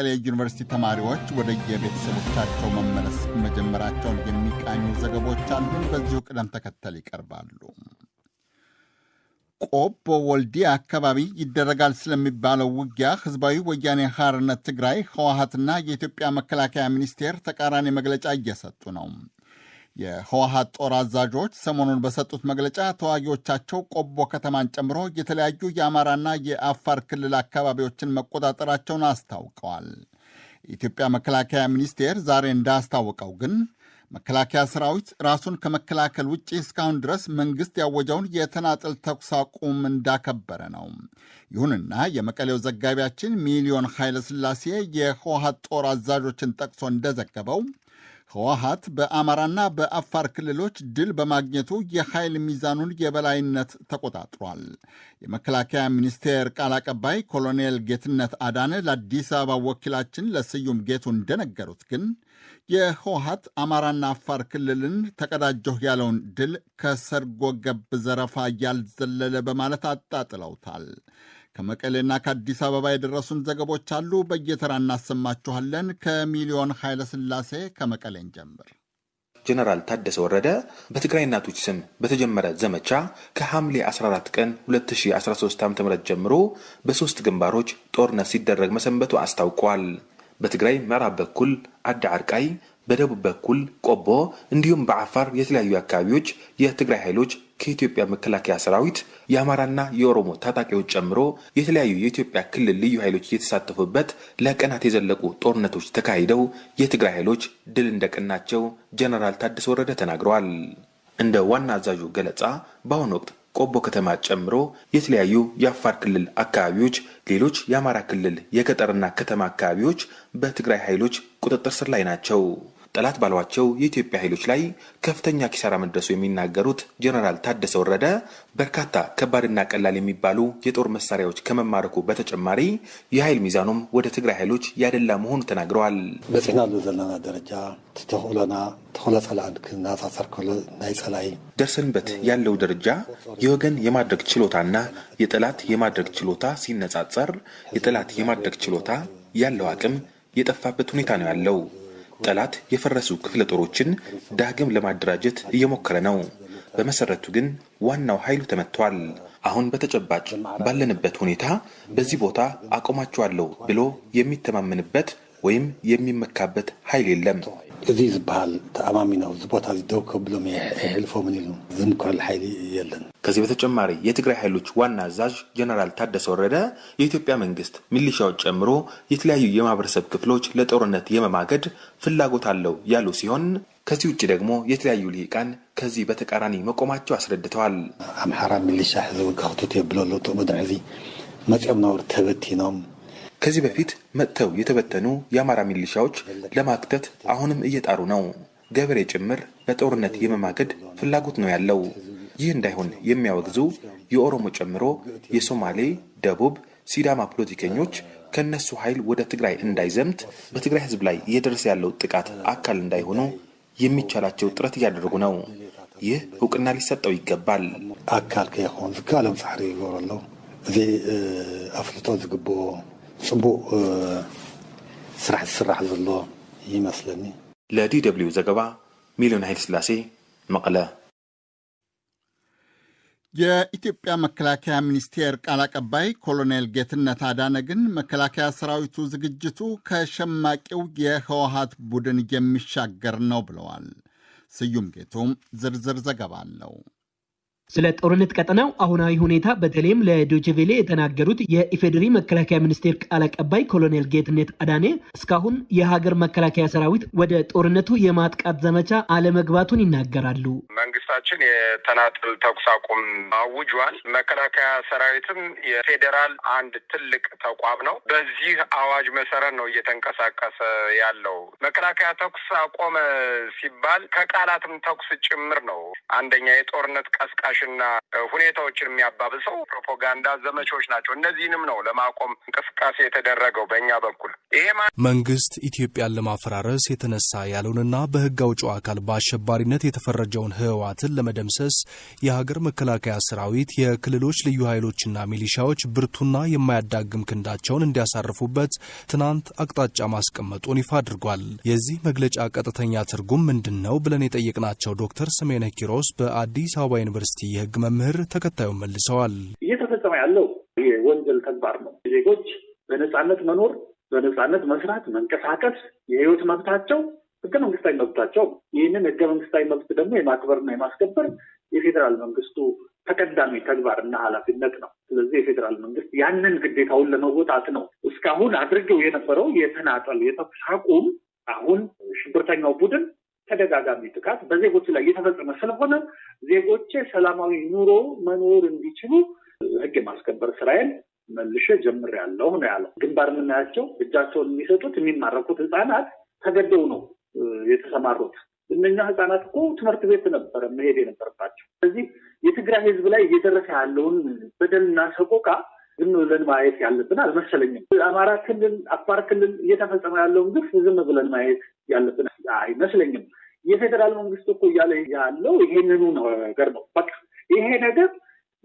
የመቀሌ ዩኒቨርሲቲ ተማሪዎች ወደ የቤተሰቦቻቸው መመለስ መጀመራቸውን የሚቃኙ ዘገቦች አሉን። በዚሁ ቅደም ተከተል ይቀርባሉ። ቆቦ ወልዲያ አካባቢ ይደረጋል ስለሚባለው ውጊያ ህዝባዊ ወያኔ ሓርነት ትግራይ ህወሀትና የኢትዮጵያ መከላከያ ሚኒስቴር ተቃራኒ መግለጫ እየሰጡ ነው። የህወሀት ጦር አዛዦች ሰሞኑን በሰጡት መግለጫ ተዋጊዎቻቸው ቆቦ ከተማን ጨምሮ የተለያዩ የአማራና የአፋር ክልል አካባቢዎችን መቆጣጠራቸውን አስታውቀዋል። የኢትዮጵያ መከላከያ ሚኒስቴር ዛሬ እንዳስታወቀው ግን መከላከያ ሰራዊት ራሱን ከመከላከል ውጭ እስካሁን ድረስ መንግስት ያወጀውን የተናጠል ተኩስ አቁም እንዳከበረ ነው። ይሁንና የመቀሌው ዘጋቢያችን ሚሊዮን ኃይለሥላሴ የህወሀት ጦር አዛዦችን ጠቅሶ እንደዘገበው ህወሀት በአማራና በአፋር ክልሎች ድል በማግኘቱ የኃይል ሚዛኑን የበላይነት ተቆጣጥሯል። የመከላከያ ሚኒስቴር ቃል አቀባይ ኮሎኔል ጌትነት አዳነ ለአዲስ አበባ ወኪላችን ለስዩም ጌቱ እንደነገሩት ግን የህወሀት አማራና አፋር ክልልን ተቀዳጀሁ ያለውን ድል ከሰርጎ ገብ ዘረፋ ያልዘለለ በማለት አጣጥለውታል። ከመቀሌና ከአዲስ አበባ የደረሱን ዘገቦች አሉ። በየተራ እናሰማችኋለን። ከሚሊዮን ኃይለሥላሴ ከመቀሌን ጀምር። ጀነራል ታደሰ ወረደ በትግራይ እናቶች ስም በተጀመረ ዘመቻ ከሐምሌ 14 ቀን 2013 ዓ ም ጀምሮ በሦስት ግንባሮች ጦርነት ሲደረግ መሰንበቱ አስታውቋል። በትግራይ ምዕራብ በኩል አዲ አርቃይ፣ በደቡብ በኩል ቆቦ እንዲሁም በአፋር የተለያዩ አካባቢዎች የትግራይ ኃይሎች ከኢትዮጵያ መከላከያ ሰራዊት የአማራና የኦሮሞ ታጣቂዎች ጨምሮ የተለያዩ የኢትዮጵያ ክልል ልዩ ኃይሎች የተሳተፉበት ለቀናት የዘለቁ ጦርነቶች ተካሂደው የትግራይ ኃይሎች ድል እንደቀናቸው ጀነራል ታደሰ ወረደ ተናግረዋል። እንደ ዋና አዛዡ ገለጻ በአሁኑ ወቅት ቆቦ ከተማ ጨምሮ የተለያዩ የአፋር ክልል አካባቢዎች፣ ሌሎች የአማራ ክልል የገጠርና ከተማ አካባቢዎች በትግራይ ኃይሎች ቁጥጥር ስር ላይ ናቸው። ጠላት ባሏቸው የኢትዮጵያ ኃይሎች ላይ ከፍተኛ ኪሳራ መድረሱ የሚናገሩት ጀነራል ታደሰ ወረደ በርካታ ከባድና ቀላል የሚባሉ የጦር መሳሪያዎች ከመማረኩ በተጨማሪ የኃይል ሚዛኑም ወደ ትግራይ ኃይሎች ያደላ መሆኑ ተናግረዋል። በፂናሉ ዘለና ደረጃ ተተኽእሎና ተኽእሎ ጸላእን ከሎ ናይ ጸላይ ደርሰንበት ያለው ደረጃ የወገን የማድረግ ችሎታና የጠላት የማድረግ ችሎታ ሲነጻጸር የጠላት የማድረግ ችሎታ ያለው አቅም የጠፋበት ሁኔታ ነው ያለው። ጠላት የፈረሱ ክፍለ ጦሮችን ዳግም ለማደራጀት እየሞከረ ነው። በመሰረቱ ግን ዋናው ኃይሉ ተመቷል። አሁን በተጨባጭ ባለንበት ሁኔታ በዚህ ቦታ አቆማቸዋለሁ ብሎ የሚተማመንበት ወይም የሚመካበት ኃይል የለም። እዚ ዝበሃል ተኣማሚኖ እዚ ቦታ እዚ ደው ከብሎም የሕልፎምን ኢሉ ዝምክረሉ ሓይሊ የለን። ከዚህ በተጨማሪ የትግራይ ኃይሎች ዋና አዛዥ ጀነራል ታደሰ ወረደ የኢትዮጵያ መንግስት ሚሊሻዎች ጨምሮ የተለያዩ የማህበረሰብ ክፍሎች ለጦርነት የመማገድ ፍላጎት አለው ያሉ ሲሆን ከዚህ ውጭ ደግሞ የተለያዩ ልሂቃን ከዚህ በተቃራኒ መቆማቸው አስረድተዋል። ኣምሓራ ሚሊሻ ሕዚ ውጋኽቱት የብሎ ለውጡ ምድዕ እዚ መፂኦም ነብሩ ተበቲኖም ከዚህ በፊት መጥተው የተበተኑ የአማራ ሚሊሻዎች ለማክተት አሁንም እየጣሩ ነው። ገበሬ ጭምር በጦርነት የመማገድ ፍላጎት ነው ያለው። ይህ እንዳይሆን የሚያወግዙ የኦሮሞ ጨምሮ የሶማሌ፣ ደቡብ፣ ሲዳማ ፖለቲከኞች ከነሱ ኃይል ወደ ትግራይ እንዳይዘምት በትግራይ ህዝብ ላይ እየደረሰ ያለው ጥቃት አካል እንዳይሆኑ የሚቻላቸው ጥረት እያደረጉ ነው። ይህ እውቅና ሊሰጠው ይገባል። ከይኸውን ዝከኣሎም ፃዕሪ ይገብሩ ኣለዉ እዚ ኣፍልጦ ዝግብኦ ጽቡቅ ስራሕ ዝስራሕ ዘሎ ይመስለኒ። ለ DW ዘገባ ሚሊዮን ኃይለ ሥላሴ መቐለ። የኢትዮጵያ መከላከያ ሚኒስቴር ቃል አቀባይ ኮሎኔል ጌትነት አዳነ ግን መከላከያ ሰራዊቱ ዝግጅቱ ከሸማቂው የህወሀት ቡድን የሚሻገር ነው ብለዋል። ስዩም ጌቱም ዝርዝር ዘገባ አለው። ስለ ጦርነት ቀጠናው አሁናዊ ሁኔታ በተለይም ለዶችቬሌ የተናገሩት የኢፌዴሪ መከላከያ ሚኒስቴር ቃል አቀባይ ኮሎኔል ጌትነት አዳኔ እስካሁን የሀገር መከላከያ ሰራዊት ወደ ጦርነቱ የማጥቃት ዘመቻ አለመግባቱን ይናገራሉ። መንግስታችን የተናጥል ተኩስ አቁም አውጇል። መከላከያ ሰራዊትም የፌዴራል አንድ ትልቅ ተቋም ነው። በዚህ አዋጅ መሰረት ነው እየተንቀሳቀሰ ያለው። መከላከያ ተኩስ አቆመ ሲባል ከቃላትም ተኩስ ጭምር ነው። አንደኛ የጦርነት ቀስቃሽ ቅብብሎሽና ሁኔታዎችን የሚያባብሰው ፕሮፓጋንዳ ዘመቻዎች ናቸው። እነዚህንም ነው ለማቆም እንቅስቃሴ የተደረገው በእኛ በኩል ይሄ መንግስት ኢትዮጵያን ለማፈራረስ የተነሳ ያለውንና በህግ አውጪው አካል በአሸባሪነት የተፈረጀውን ህወሓትን ለመደምሰስ የሀገር መከላከያ ሰራዊት፣ የክልሎች ልዩ ኃይሎችና ሚሊሻዎች ብርቱና የማያዳግም ክንዳቸውን እንዲያሳርፉበት ትናንት አቅጣጫ ማስቀመጡን ይፋ አድርጓል። የዚህ መግለጫ ቀጥተኛ ትርጉም ምንድን ነው ብለን የጠየቅናቸው ዶክተር ስሜነህ ኪሮስ በአዲስ አበባ ዩኒቨርሲቲ የህግ መምህር ተከታዩን መልሰዋል። እየተፈጸመ ያለው የወንጀል ተግባር ነው። ዜጎች በነጻነት መኖር፣ በነጻነት መስራት፣ መንቀሳቀስ የህይወት መብታቸው ህገ መንግስታዊ መብታቸው። ይህንን ህገ መንግስታዊ መብት ደግሞ የማክበርና የማስከበር የፌዴራል መንግስቱ ተቀዳሚ ተግባርና ኃላፊነት ነው። ስለዚህ የፌዴራል መንግስት ያንን ግዴታውን ለመወጣት ነው እስካሁን አድርገው የነበረው የተናጠል የተኩስ አቁም አሁን ሽብርተኛው ቡድን ተደጋጋሚ ጥቃት በዜጎች ላይ እየተፈጸመ ስለሆነ ዜጎቼ ሰላማዊ ኑሮ መኖር እንዲችሉ ህግ የማስከበር ስራዬን መልሼ ጀምሬያለሁ ነው ያለው። ግንባር የምናያቸው እጃቸውን የሚሰጡት የሚማረኩት ህጻናት ተገደው ነው የተሰማሩት። እነኛ ህጻናት እኮ ትምህርት ቤት ነበረ መሄድ የነበረባቸው። ስለዚህ የትግራይ ህዝብ ላይ እየደረሰ ያለውን በደልና ሰቆቃ ዝም ብለን ማየት ያለብን አልመሰለኝም። አማራ ክልል፣ አፋር ክልል እየተፈጸመ ያለውን ግፍ ዝም ብለን ማየት ያለብን አይመስለኝም። የፌዴራል መንግስት እኮ እያለ ያለው ይሄንኑ ነገር ነው። በቃ ይሄ ነገር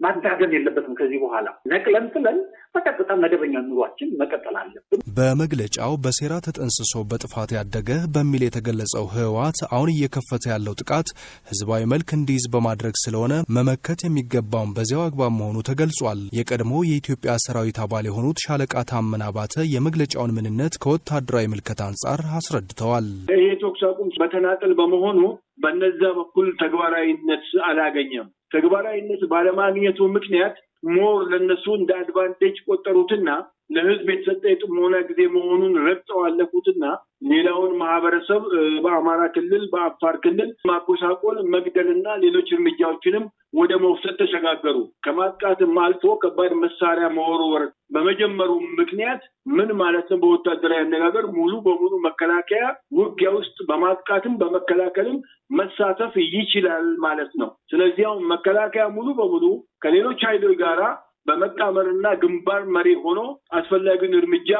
ማዳገም የለበትም። ከዚህ በኋላ ነቅለን ጥለን በቀጥታ መደበኛ ኑሯችን መቀጠል አለብን። በመግለጫው በሴራ ተጠንስሶ በጥፋት ያደገ በሚል የተገለጸው ህወሓት አሁን እየከፈተ ያለው ጥቃት ህዝባዊ መልክ እንዲይዝ በማድረግ ስለሆነ መመከት የሚገባውን በዚያው አግባብ መሆኑ ተገልጿል። የቀድሞ የኢትዮጵያ ሰራዊት አባል የሆኑት ሻለቃ ታመነ አባተ የመግለጫውን ምንነት ከወታደራዊ ምልከታ አንጻር አስረድተዋል። ይህ ተኩስ አቁም በተናጠል በመሆኑ በነዛ በኩል ተግባራዊነት አላገኘም። ተግባራዊነት ባለማግኘቱ ምክንያት more ለነሱ እንደ advantage ቆጠሩትና ለህዝብ የተሰጠ የጥሞና ጊዜ መሆኑን ረግጠው አለፉትና ሌላውን ማህበረሰብ በአማራ ክልል፣ በአፋር ክልል ማጎሳቆል፣ መግደልና ሌሎች እርምጃዎችንም ወደ መውሰድ ተሸጋገሩ። ከማጥቃትም አልፎ ከባድ መሳሪያ መወርወር በመጀመሩ ምክንያት ምን ማለት ነው? በወታደራዊ አነጋገር ሙሉ በሙሉ መከላከያ ውጊያ ውስጥ በማጥቃትም በመከላከልም መሳተፍ ይችላል ማለት ነው። ስለዚህ መከላከያ ሙሉ በሙሉ ከሌሎች ኃይሎች ጋራ በመጣመርና ግንባር መሪ ሆኖ አስፈላጊውን እርምጃ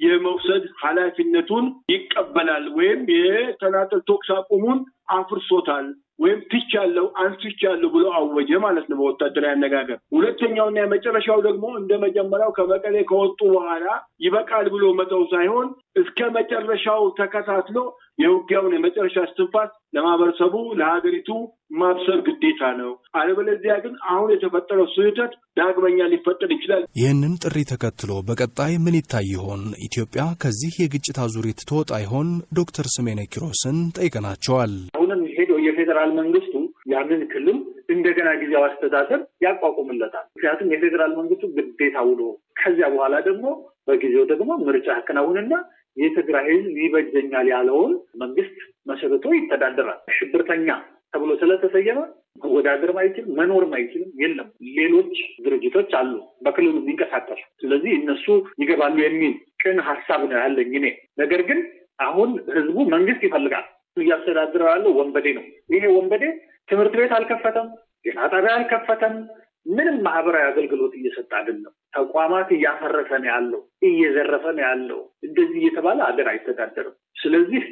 የመውሰድ ኃላፊነቱን ይቀበላል ወይም የተናጠል ተኩስ አቁሙን አፍርሶታል ወይም ትቻለሁ አንስቻለሁ ብሎ አወጀ ማለት ነው በወታደራዊ አነጋገር። ሁለተኛውና የመጨረሻው ደግሞ እንደ መጀመሪያው ከመቀሌ ከወጡ በኋላ ይበቃል ብሎ መተው ሳይሆን እስከ መጨረሻው ተከታትሎ የውጊያውን የመጨረሻ እስትንፋስ ለማህበረሰቡ ለሀገሪቱ ማብሰር ግዴታ ነው። አለበለዚያ ግን አሁን የተፈጠረው ስህተት ዳግመኛ ሊፈጠር ይችላል። ይህንን ጥሪ ተከትሎ በቀጣይ ምን ይታይ ይሆን? ኢትዮጵያ ከዚህ የግጭት አዙሪት ትወጣ ይሆን? ዶክተር ስሜነ ኪሮስን ጠይቀናቸዋል። አሁንም ሄዶ የፌዴራል መንግስቱ ያንን ክልል እንደገና ጊዜያዊ አስተዳደር ያቋቁምለታል። ምክንያቱም የፌዴራል መንግስቱ ግዴታ ውሎ ከዚያ በኋላ ደግሞ በጊዜው ደግሞ ምርጫ ያከናውንና የትግራይ ህዝብ ይበጀኛል ያለውን መንግስት መስርቶ ይተዳደራል። ሽብርተኛ ተብሎ ስለተሰየመ መወዳደርም አይችልም፣ መኖርም አይችልም። የለም ሌሎች ድርጅቶች አሉ በክልሉ የሚንቀሳቀሱ። ስለዚህ እነሱ ይገባሉ የሚል ቅን ሀሳብ ነው ያለኝ እኔ። ነገር ግን አሁን ህዝቡ መንግስት ይፈልጋል። እያስተዳድረው ያለው ወንበዴ ነው። ይሄ ወንበዴ ትምህርት ቤት አልከፈተም፣ ጤና ጣቢያ አልከፈተም፣ ምንም ማህበራዊ አገልግሎት እየሰጠ አይደለም። ተቋማት እያፈረሰ ነው ያለው፣ እየዘረፈ ነው ያለው። እንደዚህ እየተባለ ሀገር አይተዳደርም። ስለዚህ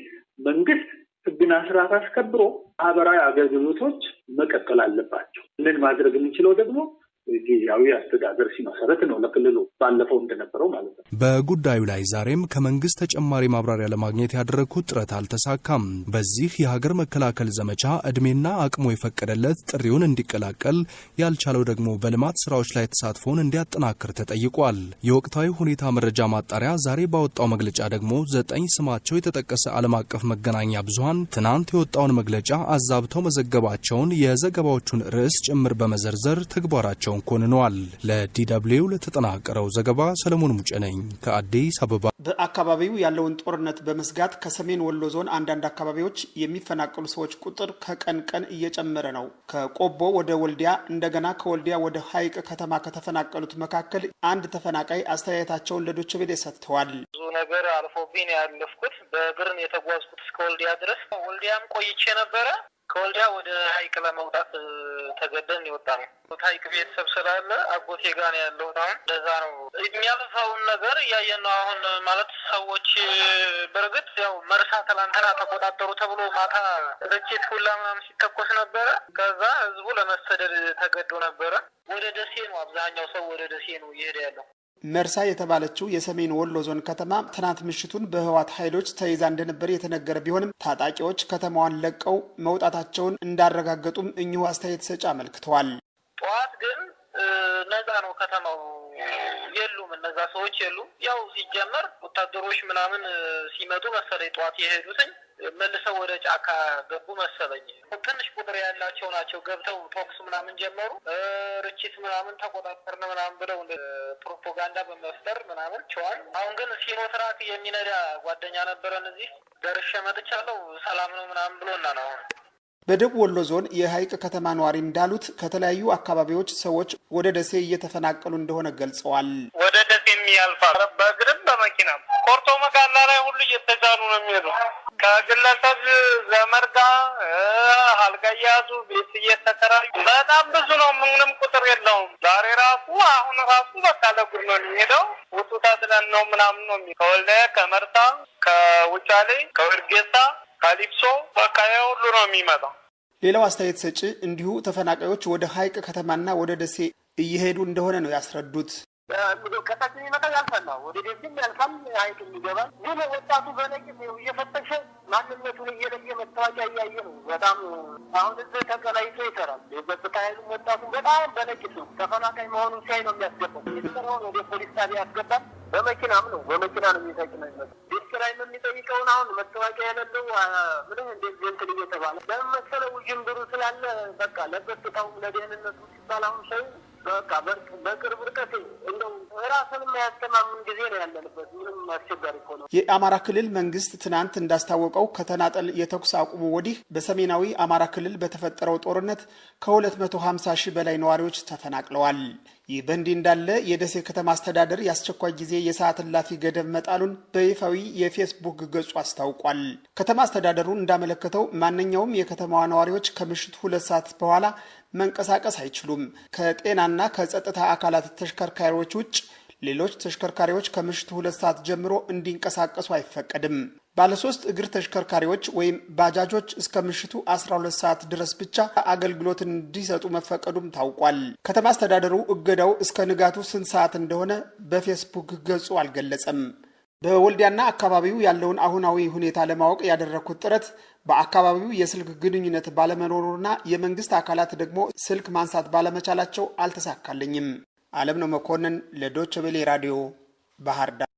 መንግስት ህግና ስርዓት አስከብሮ ማህበራዊ አገልግሎቶች መቀጠል አለባቸው። ምን ማድረግ የምንችለው ደግሞ ጊዜያዊ አስተዳደር ሲመሰረት ነው፣ ለክልሉ ባለፈው እንደነበረው ማለት ነው። በጉዳዩ ላይ ዛሬም ከመንግስት ተጨማሪ ማብራሪያ ለማግኘት ያደረግኩት ጥረት አልተሳካም። በዚህ የሀገር መከላከል ዘመቻ እድሜና አቅሙ የፈቀደለት ጥሪውን እንዲቀላቀል ያልቻለው ደግሞ በልማት ስራዎች ላይ ተሳትፎን እንዲያጠናክር ተጠይቋል። የወቅታዊ ሁኔታ መረጃ ማጣሪያ ዛሬ ባወጣው መግለጫ ደግሞ ዘጠኝ ስማቸው የተጠቀሰ ዓለም አቀፍ መገናኛ ብዙሀን ትናንት የወጣውን መግለጫ አዛብተው መዘገባቸውን የዘገባዎቹን ርዕስ ጭምር በመዘርዘር ተግባራቸውን ኮንነዋል። ለዲደብሊው ለተጠናቀረው ዘገባ ሰለሞን ሙጬ ነኝ ከአዲስ አበባ። በአካባቢው ያለውን ጦርነት በመስጋት ከሰሜን ወሎ ዞን አንዳንድ አካባቢዎች የሚፈናቀሉ ሰዎች ቁጥር ከቀን ቀን እየጨመረ ነው። ከቆቦ ወደ ወልዲያ እንደገና ከወልዲያ ወደ ሀይቅ ከተማ ከተፈናቀሉት መካከል አንድ ተፈናቃይ አስተያየታቸውን ለዶቼ ቬለ ሰጥተዋል። ብዙ ነገር አልፎብኝ ያለፍኩት። በእግር ነው የተጓዝኩት እስከ ወልዲያ ድረስ። ወልዲያም ቆይቼ ነበረ ከወልዲያ ወደ ሀይቅ ለመውጣት ተገደን የወጣ ነው። ሀይቅ ቤተሰብ ስላለ አጎቴ ጋር ነው ያለሁት። አሁን እንደዛ ነው የሚያልፈውን ነገር እያየን ነው። አሁን ማለት ሰዎች በእርግጥ ያው መርሳ ትላንትና ተቆጣጠሩ ተብሎ ማታ ርችት ሁላ ምናምን ሲተኮስ ነበረ። ከዛ ህዝቡ ለመሰደድ ተገዶ ነበረ። ወደ ደሴ ነው አብዛኛው ሰው ወደ ደሴ ነው እየሄደ ያለው። መርሳ የተባለችው የሰሜን ወሎ ዞን ከተማ ትናንት ምሽቱን በህወሓት ኃይሎች ተይዛ እንደነበር የተነገረ ቢሆንም ታጣቂዎች ከተማዋን ለቀው መውጣታቸውን እንዳረጋገጡም እኚሁ አስተያየት ሰጪ አመልክተዋል። ጠዋት ግን ነፃ ነው ከተማው። የሉም እነዛ ሰዎች የሉም። ያው ሲጀመር ወታደሮች ምናምን ሲመጡ መሰለኝ ጠዋት የሄዱትኝ መልሰው ወደ ጫካ ገቡ መሰለኝ። ትንሽ ቁጥር ያላቸው ናቸው። ገብተው ተኩስ ምናምን ጀመሩ። ርችት ምናምን ተቆጣጠርን ምናምን ብለው ፕሮፓጋንዳ በመፍጠር ምናምን ችዋል። አሁን ግን ሲኖትራክ የሚነዳ ጓደኛ ነበረን እዚህ ደርሼ መጥቻለሁ። ሰላም ነው ምናምን ብሎና ነው አሁን በደቡብ ወሎ ዞን የሀይቅ ከተማ ነዋሪ እንዳሉት ከተለያዩ አካባቢዎች ሰዎች ወደ ደሴ እየተፈናቀሉ እንደሆነ ገልጸዋል። ወደ ደሴ የሚያልፋል በእግርም በመኪናም ኮርቶ መጋላ ላይ ሁሉ እየተጫኑ ነው የሚሄዱ ከግለሰብ ዘመድ ጋር አልጋ እየያዙ ቤት እየተከራዩ በጣም ብዙ ነው። ምንም ቁጥር የለውም። ዛሬ ራሱ አሁን ራሱ በቃ ለጉድ ነው የሚሄደው። ውጡ ተጥለን ነው ምናምን ነው የሚ ከወልዳያ ከመርሳ ከውጫሌ ከወርጌሳ ካሊፕሶ በቃ ሁሉ ነው የሚመጣው። ሌላው አስተያየት ሰጪ እንዲሁ ተፈናቃዮች ወደ ሀይቅ ከተማና ወደ ደሴ እየሄዱ እንደሆነ ነው ያስረዱት። ከታች የሚመጣ ያልፋል፣ ወደ ደሴም ያልፋል፣ ሀይቅ የሚገባል። ግን ወጣቱ በነቂስ እየፈተሸ ማንነቱን እየለየ መታወቂያ እያየ ነው። በጣም አሁን እዚህ ተቀናይቶ ይሰራል። የጸጥታ ኃይሉም ወጣቱ በጣም በነቂስ ነው። ተፈናቃይ መሆኑን ሲያይ ነው የሚያስገባው። የተሰራውን ወደ ፖሊስ ጣቢያ ያስገባል። በመኪናም ነው በመኪና ነው የሚጠቅ ነው ይመ ኪራይ የሚጠይቀውን አሁን መታወቂያ የሌለው ምንም እንደዚህ እንትን እየተባለ ለምን መሰለው ውዥንብሩ ስላለ በቃ ለጸጥታውም ለደህንነቱ ሲባል አሁን ሰው በቃ በቅርብ ርቀት እንደው ራሱን የማያስተማምን ጊዜ ነው ያለንበት። ምንም አስቸጋሪ እኮ ነው። የአማራ ክልል መንግስት ትናንት እንዳስታወቀው ከተናጠል የተኩስ አቁሙ ወዲህ በሰሜናዊ አማራ ክልል በተፈጠረው ጦርነት ከ250 ሺህ በላይ ነዋሪዎች ተፈናቅለዋል። ይህ በእንዲህ እንዳለ የደሴ ከተማ አስተዳደር የአስቸኳይ ጊዜ የሰዓት እላፊ ገደብ መጣሉን በይፋዊ የፌስቡክ ገጹ አስታውቋል። ከተማ አስተዳደሩ እንዳመለከተው ማንኛውም የከተማዋ ነዋሪዎች ከምሽቱ ሁለት ሰዓት በኋላ መንቀሳቀስ አይችሉም። ከጤናና ከጸጥታ አካላት ተሽከርካሪዎች ውጭ ሌሎች ተሽከርካሪዎች ከምሽቱ ሁለት ሰዓት ጀምሮ እንዲንቀሳቀሱ አይፈቀድም። ባለሶስት እግር ተሽከርካሪዎች ወይም ባጃጆች እስከ ምሽቱ 12 ሰዓት ድረስ ብቻ አገልግሎት እንዲሰጡ መፈቀዱም ታውቋል። ከተማ አስተዳደሩ እገዳው እስከ ንጋቱ ስንት ሰዓት እንደሆነ በፌስቡክ ገጹ አልገለጸም። በወልዲያና አካባቢው ያለውን አሁናዊ ሁኔታ ለማወቅ ያደረግኩት ጥረት በአካባቢው የስልክ ግንኙነት ባለመኖሩና የመንግስት አካላት ደግሞ ስልክ ማንሳት ባለመቻላቸው አልተሳካልኝም። አለም ነው መኮንን ለዶች ቬሌ ራዲዮ ባህር ዳር